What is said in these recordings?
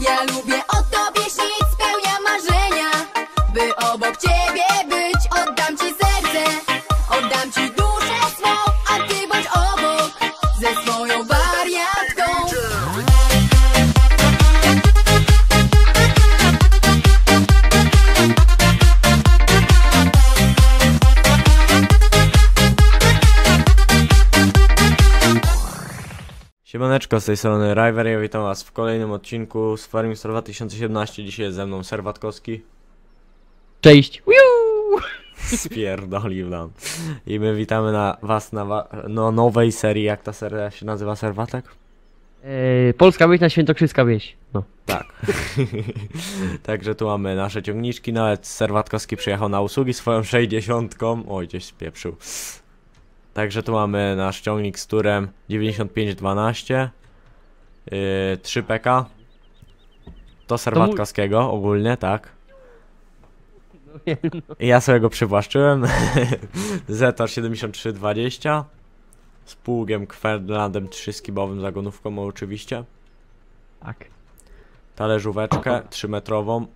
Ja lubię Siemaneczko, z tej strony River, ja witam was w kolejnym odcinku z Farming Star 2017. Dzisiaj jest ze mną Serwatkowski. Cześć! Spierdolił nam. I my witamy na was na wa no, nowej serii, jak ta seria się nazywa, Serwatek? E, Polska wieś na świętokrzyska wieś. No. Tak. Także tu mamy nasze ciągniczki, nawet Serwatkowski przyjechał na usługi swoją 60. Oj, gdzieś spieprzył. Także tu mamy nasz ciągnik z turem 9512 yy, 3 PK. To Serwatkowskiego ogólnie, tak. No. I Ja sobie go przywłaszczyłem. Zetor 7320 z pługiem Querlandem 3 skibowym zagonówką oczywiście. Tak. talerzóweczkę 3 metrową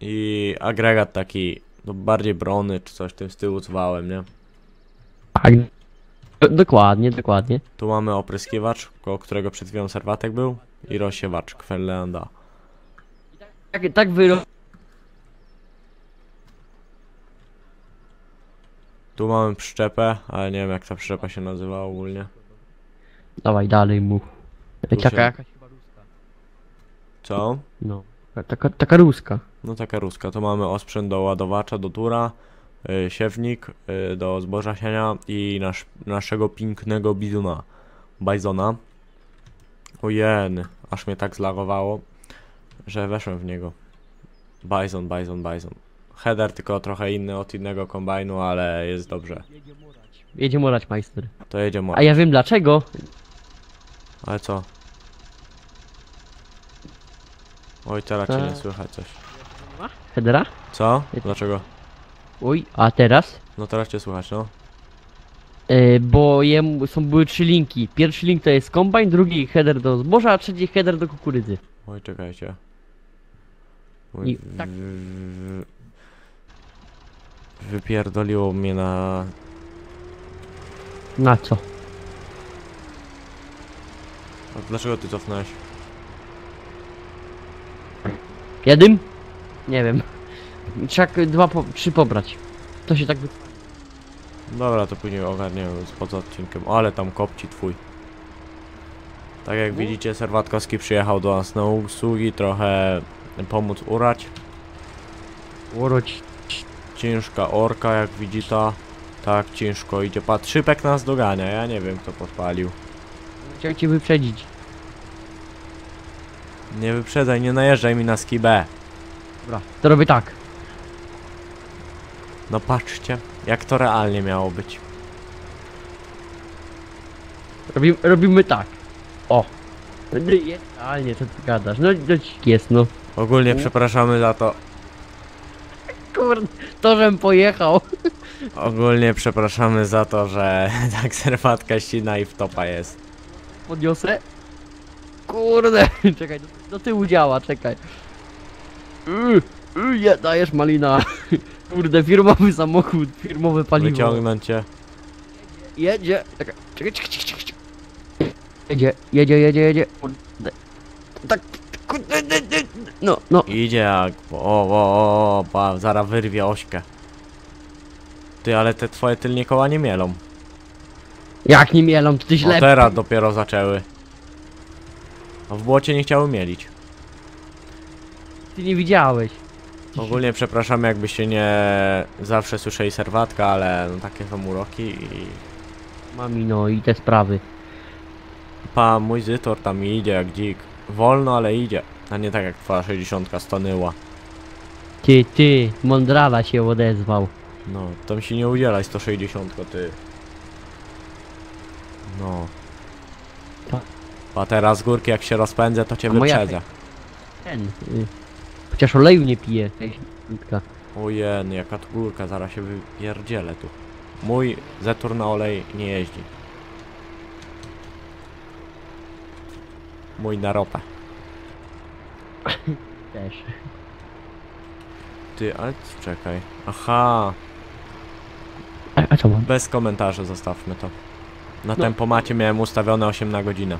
i agregat taki no bardziej brony czy coś w tym stylu z wałem, nie? Tak. Do- Dokładnie, dokładnie. Tu mamy opryskiwacz, koło którego przed chwilą serwatek był i rozsiewacz Quelanda. Tak, tak wyro... Tu mamy przyczepę, ale nie wiem jak ta przyczepa się nazywa ogólnie. Dawaj dalej mu. Tu Taka się- jakaś. Co? No. Taka, taka ruska. No taka ruska. Tu mamy osprzęt do ładowacza, do tura, siewnik y, do zboża siania i nasz, naszego pięknego bizona, bajzona. Ojen, aż mnie tak zlagowało, że weszłem w niego. Bajzon, bajzon, bajzon. Header tylko trochę inny od innego kombajnu, ale jest dobrze. Jedzie morać majster. To jedzie A mo. ja wiem dlaczego. Ale co? Oj, teraz cię nie słychać coś. Hedera? Co? Dlaczego? Oj, a teraz? No teraz cię słychać, no. E, bo jemu są były trzy linki. Pierwszy link to jest kombajn, drugi header do zboża, a trzeci header do kukurydzy. Oj, czekajcie. I w- tak. Wypierdoliło mnie na... Na co? A dlaczego ty cofnąłeś? Jedym? Nie wiem. Trzeba dwa, po, trzy pobrać. To się tak wy... Dobra, to później ogarniemy z poza odcinkiem. Ale tam kopci twój. Tak jak widzicie, Serwatkowski przyjechał do nas na usługi, trochę pomóc urać. Łoroć. Ciężka orka, jak widzi ta. Tak, ciężko idzie. Patrz, szypek nas dogania, ja nie wiem kto podpalił. Chciałem cię wyprzedzić. Nie wyprzedzaj, nie najeżdżaj mi na skibę. Dobra. To robię tak. No patrzcie, jak to realnie miało być. Robimy, robimy tak. O. No Jest, ale nie, co ty gadasz? No, no jest, no. Ogólnie przepraszamy za to. Kurde, to żem pojechał. Ogólnie przepraszamy za to, że tak serwatka ścina i w topa jest. Podniosę. Kurde. Czekaj, do, do tyłu działa, czekaj. Yy, yy, je, dajesz malina. Kurde, firmowy samochód, firmowe paliwo. Wyciągnąć cię. Jedzie. Czekaj, czekaj, czekaj, czekaj, czekaj. Jedzie, jedzie, jedzie, jedzie. Kurde. Tak, kurde, dy, dy, no, no. Idzie jak. O, o, o, o, pa, zaraz wyrwie ośkę. Ty, ale te twoje tylnie koła nie mielą. Jak nie mielą, to ty O, źle. teraz dopiero zaczęły. A w błocie nie chciały mielić. Ty nie widziałeś. Ogólnie przepraszamy jakbyście nie zawsze słyszeli serwatka, ale no takie są uroki i... Mami, no i te sprawy. Pa, mój zytor tam idzie jak dzik. Wolno, ale idzie. A nie tak jak twoja 60 stonyła. Ty, ty, Mondrala się odezwał. No, tam się nie udzielaj 160, ty. No. Pa. A teraz górki jak się rozpędzę, to cię wyprzedzę. Ten. Y, chociaż oleju nie pije. Ojen, jaka tu górka, zaraz się wypierdzielę tu. Mój zetur na olej nie jeździ. Mój na ropę. Też. Ty, ale czekaj. Aha, A, a co mam? bez komentarzy zostawmy to. Na No. tempomacie miałem ustawione 8 na godzinę.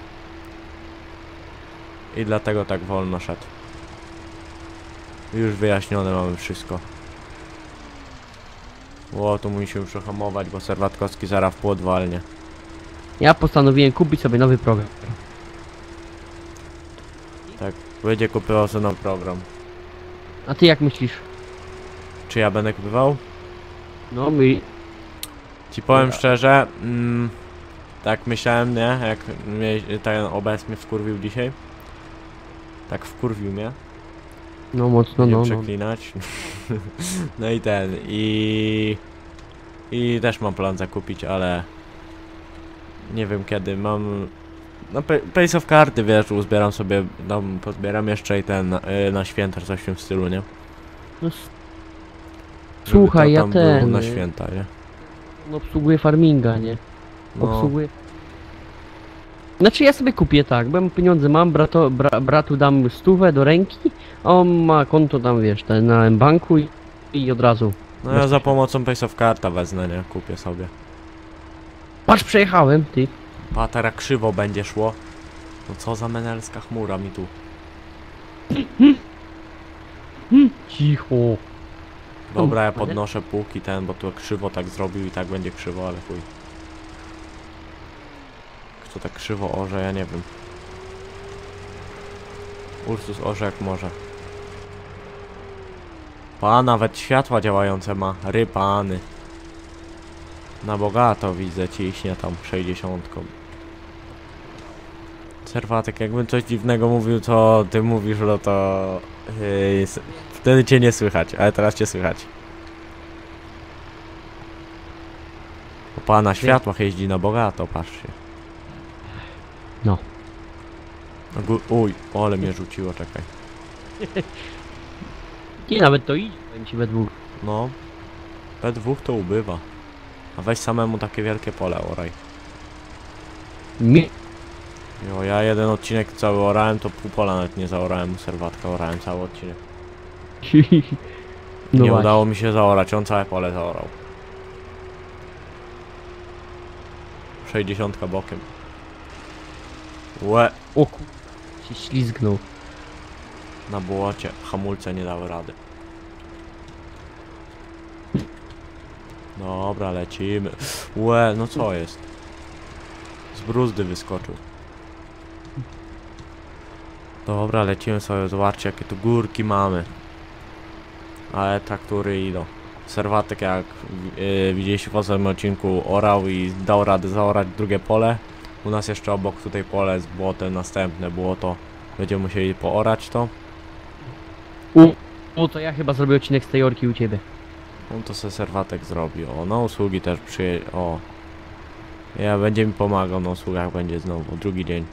I dlatego tak wolno szedł. Już wyjaśnione mamy wszystko. Ło, tu musimy przehamować, bo serwatkowski zaraz w płot walnie. Ja postanowiłem kupić sobie nowy program. Tak, będzie kupywał sobie nowy program. A ty jak myślisz? Czy ja będę kupywał? No mi... Ci powiem Dobra. szczerze, mm, tak myślałem, nie? Jak mnie, ten OBS mnie wkurwił dzisiaj. Tak wkurwił mnie. No mocno, nie no, no. przeklinać. no i ten, i... I też mam plan zakupić, ale... Nie wiem kiedy, mam... No Pace of karty, wiesz, uzbieram sobie, tam pozbieram jeszcze i ten, y, na święta, coś w tym stylu, nie? no Słuchaj, ja ten, na święta, nie? no, obsługuję farminga, nie? No, Obsługuję... Znaczy ja sobie kupię tak, bo pieniądze mam, brato, bra, bratu dam stówę do ręki, on ma konto tam, wiesz, ten, na banku i, i od razu. no ja za pomocą Pace of karta wezmę, nie? Kupię sobie. Patrz, przejechałem, ty. Patera krzywo będzie szło. No co za menelska chmura mi tu. Cicho. Dobra, ja podnoszę półki ten, bo tu krzywo tak zrobił i tak będzie krzywo, ale chuj. Kto tak krzywo orze, ja nie wiem. Ursus orze jak może. Pa, nawet światła działające ma. Rypany. Na bogato widzę ciśnie tam 60. Serwatek, jakbym coś dziwnego mówił, co ty mówisz, no to... Yy, wtedy cię nie słychać, ale teraz cię słychać. O pana światłach jeździ na bogato, patrzcie. No. Uj, ole mnie rzuciło, czekaj. I nawet to idzie, powiem ci we dwóch. No. P2 to ubywa. A weź samemu takie wielkie pole oraj. Mi... Jo, ja jeden odcinek cały orałem, to pół pola nawet nie zaorałem, serwatka orałem cały odcinek. No nie właśnie. udało mi się zaorać, on całe pole zaorał. 60 bokiem. Łe, O ku... się ślizgnął. Na błocie, hamulce nie dały rady. Dobra, lecimy. Łe, no co jest? Z bruzdy wyskoczył. Dobra, lecimy sobie, zobaczcie jakie tu górki mamy. Ale traktury idą. Serwatek jak yy, widzieliście w poprzednim odcinku orał i dał radę zaorać drugie pole. U nas jeszcze obok tutaj pole z błotem, następne błoto. Będziemy musieli poorać to. O, to ja chyba zrobię odcinek z tej orki u ciebie. On to se serwatek zrobi. O, na usługi też przyje... O. Ja będzie mi pomagał na usługach, będzie znowu. Drugi dzień.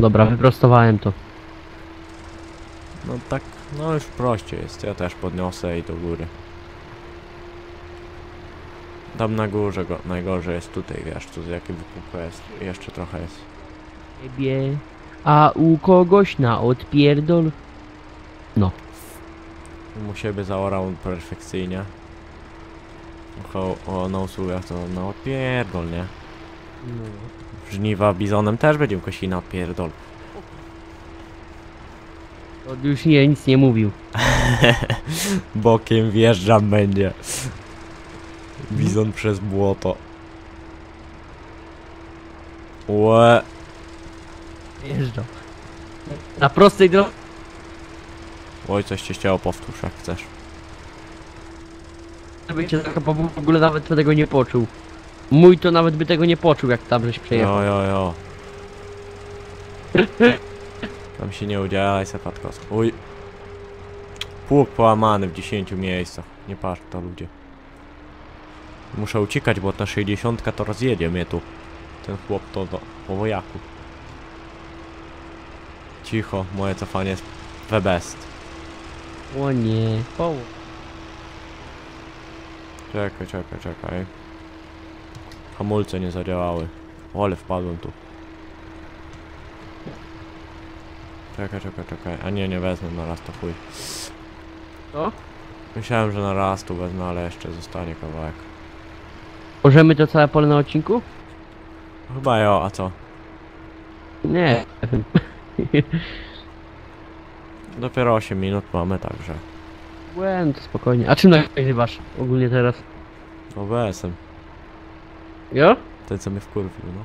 Dobra, wyprostowałem to. No tak, no już prościej jest. Ja też podniosę i do góry. Tam na górze go, najgorzej jest tutaj, wiesz, tu jakie wypukłe jest. Jeszcze trochę jest. Ciebie, a u kogoś na odpierdol. U siebie zaorał perfekcyjnie. O, o na usługach to no odpierdol, nie? Żniwa bizonem też będziemy kosili na odpierdol. To już nie, nic nie mówił. Bokiem wjeżdżam będzie. Bizon przez błoto. Łe. Jeżdżał. Na prostej drodze. Oj, coś cię chciało, powtórz jak chcesz. by cię po- w ogóle nawet by tego nie poczuł. Mój to nawet by tego nie poczuł, jak tam żeś przejechał. Jo, jo, jo. Tam się nie udzielaj, Sepatkowski. Uj. Pług połamany w 10 miejscach. Nie patrz to ludzie. Muszę uciekać, bo ta 60 to rozjedzie mnie tu. Ten chłop to do, po wojaku. Cicho, moje cofanie jest the best. O nie. O. Czekaj, czekaj, czekaj. Hamulce nie zadziałały. O, ale wpadłem tu. Czekaj, czekaj, czekaj. A nie, nie wezmę na raz, to chuj. Co? Myślałem, że na raz tu wezmę, ale jeszcze zostanie kawałek. Możemy to całe pole na odcinku? Chyba jo, a co? Nie. Dopiero 8 minut mamy, także. Błęd, spokojnie. A czym nagrywasz ogólnie teraz? OBS-em. Jo? Ten co mnie wkurwił, no.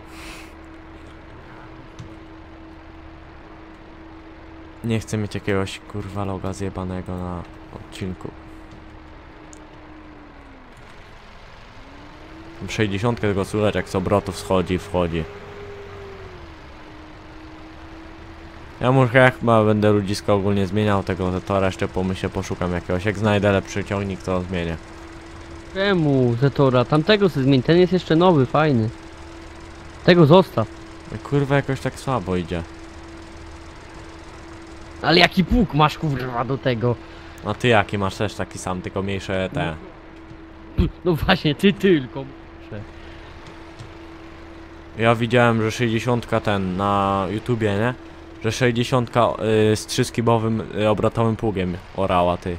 Nie chcę mieć jakiegoś kurwa loga zjebanego na odcinku. 60 tego słychać jak z obrotów schodzi, wchodzi. Ja może jak chyba będę ludziska ogólnie zmieniał tego Zetora, jeszcze pomyślę, poszukam jakiegoś. Jak znajdę lepszy ciągnik, to zmienię. Czemu Zetora? Tamtego sobie zmień, ten jest jeszcze nowy, fajny. Tego zostaw. Kurwa jakoś tak słabo idzie. Ale jaki pług masz kurwa do tego? A ty jaki masz też taki sam, tylko mniejsze te. No właśnie, ty tylko. Ja widziałem, że 60 ten na YouTubie, nie? Że 60 y, z trzyskibowym y, obrotowym pługiem orała ty.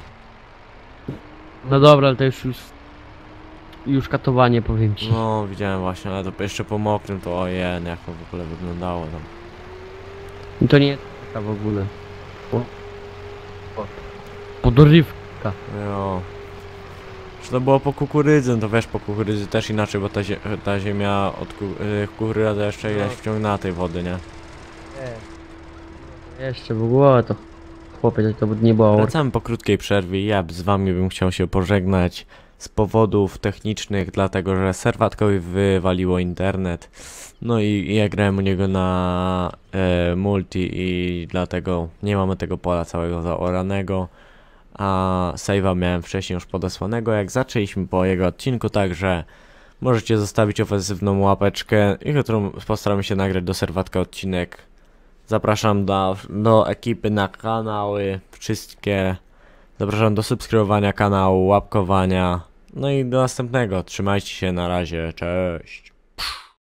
No dobra, ale to już już... Już katowanie powiem ci. No widziałem właśnie, ale to jeszcze po mokrym to ojej, jak to w ogóle wyglądało tam. I to nie jest taka w ogóle. Po... po- Podorywka. Jo. Czy to było po kukurydzy, no to wiesz po kukurydzy też inaczej, bo ta, zie ta ziemia od ku y, kukurydzy jeszcze ileś wciągnęła tej wody, nie? Jeszcze w ogóle to... Chłopie, to nie było. Wracamy po krótkiej przerwie. Ja z wami bym chciał się pożegnać z powodów technicznych, dlatego że serwatkowi wywaliło internet. No i, i ja grałem u niego na e, multi i dlatego nie mamy tego pola całego zaoranego. A save'a miałem wcześniej już podesłanego, jak zaczęliśmy po jego odcinku, także możecie zostawić ofensywną łapeczkę i którą postaramy się nagrać do serwatka odcinek Zapraszam do, do ekipy na kanały, wszystkie. Zapraszam do subskrybowania kanału, łapkowania. No i do następnego. Trzymajcie się, na razie, cześć.